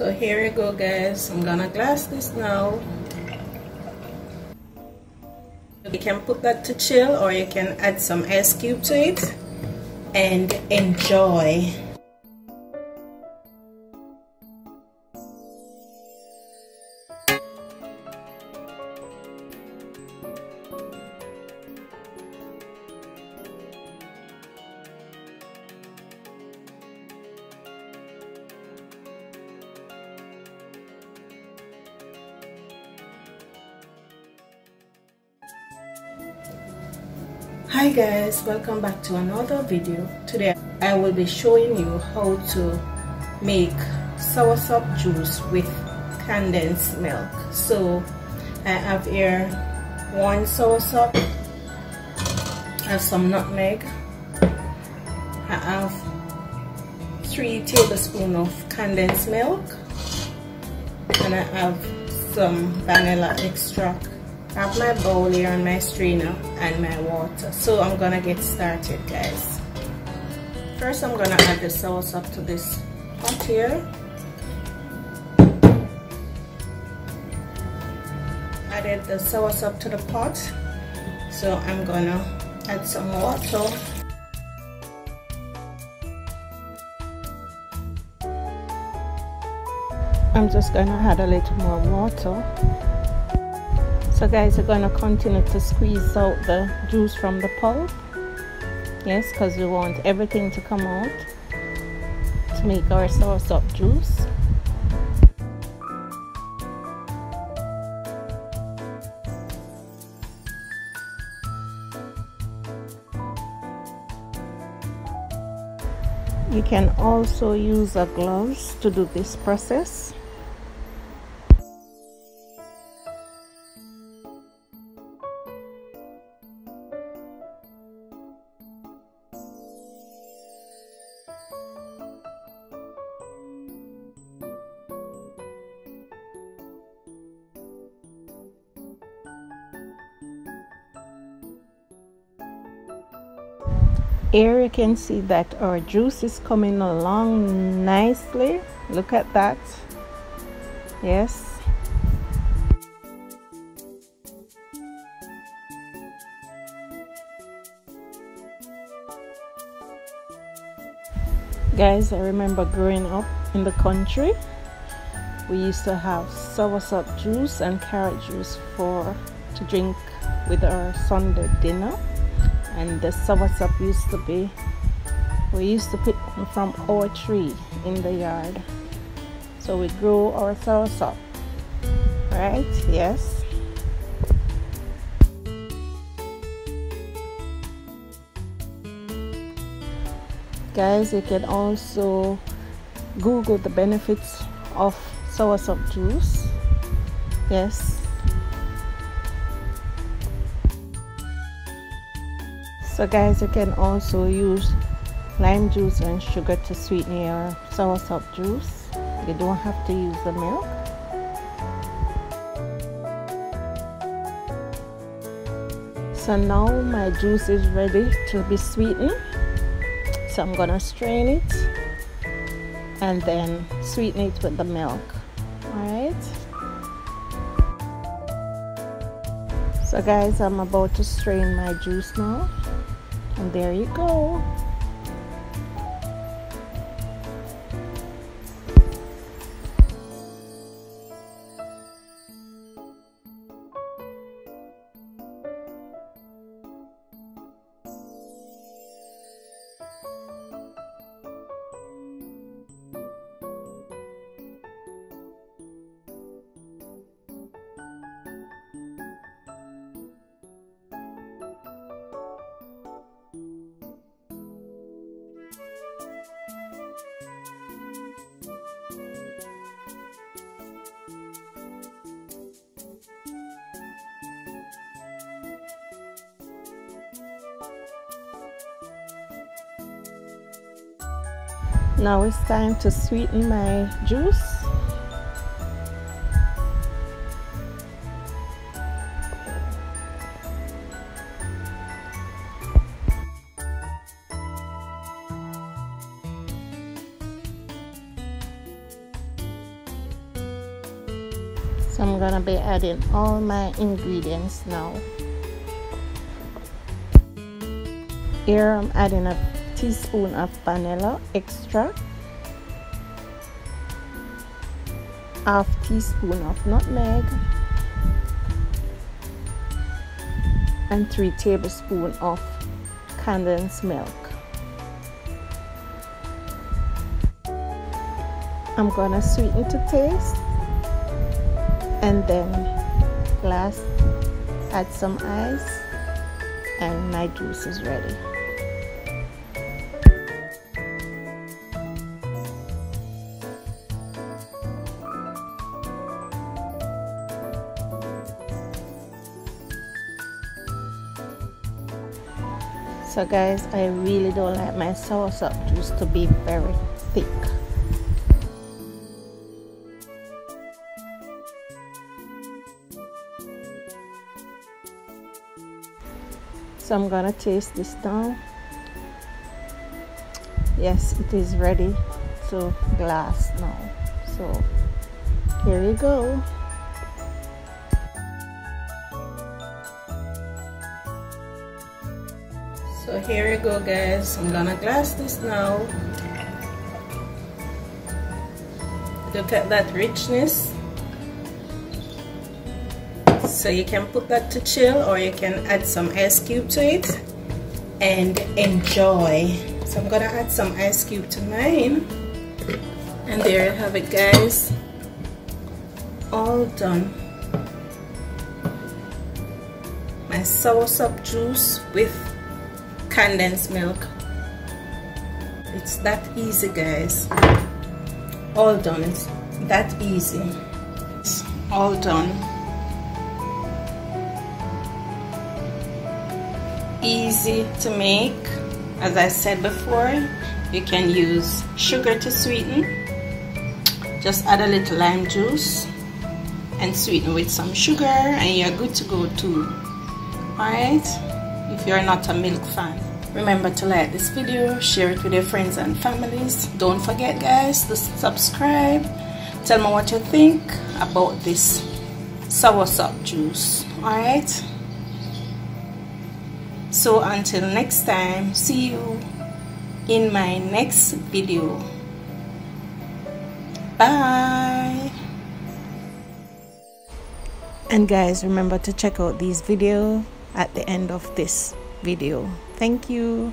so here you go guys. I'm gonna glass this now. You can put that to chill or you can add some ice cube to it and enjoy hi guys welcome back to another video. Today i will be showing you how to make soursop juice with condensed milk. So i have here one soursop i have some nutmeg i have three tablespoons of condensed milk and i have some vanilla extract I have my bowl here and my strainer and my water. So I'm gonna get started guys. First I'm gonna add the soursop to this pot here. Added the soursop to the pot. So I'm gonna add some water. I'm just gonna add a little more water so guys we're going to continue to squeeze out the juice from the pulp. Yes because we want everything to come out to make our sauce soursop juice. You can also use a gloves to do this process here you can see that our juice is coming along nicely. Look at that. Yes. Guys I remember growing up in the country. We used to have soursop juice and carrot juice for to drink with our Sunday dinner and the soursop used to be. We used to pick from our tree in the yard. So we grow our soursop right? Yes. Guys you can also google the benefits of soursop juice. Yes so guys you can also use lime juice and sugar to sweeten your soursop juice. You don't have to use the milk. So now my juice is ready to be sweetened. So I'm gonna strain it and then sweeten it with the milk. Alright. So guys I'm about to strain my juice now and there you go. Now it's time to sweeten my juice. So I'm gonna be adding all my ingredients now. Here I'm adding a teaspoon of vanilla extract half teaspoon of nutmeg. And 3 tablespoon of condensed milk. I'm gonna sweeten to taste. And then last add some ice. And my juice is ready so guys I really don't like my soursop juice to be very thick. So I'm gonna taste this now. Yes it is ready to glass now. So here we go so here you go guys. I'm gonna glass this now. Look at that richness. So you can put that to chill or you can add some ice cube to it and enjoy. So I'm gonna add some ice cube to mine. And there you have it guys. All done. My soursop juice with condensed milk. It's that easy guys. All done. It's that easy. It's all done. Easy to make. As I said before you can use sugar to sweeten. Just add a little lime juice and sweeten with some sugar and you're good to go too. Alright if you're not a milk fan remember to like this video share it with your friends and families. Don't forget guys to subscribe. Tell me what you think about this soursop juice alright? So until next time see you in my next video. Bye! And guys remember to check out these video at the end of this video. Thank you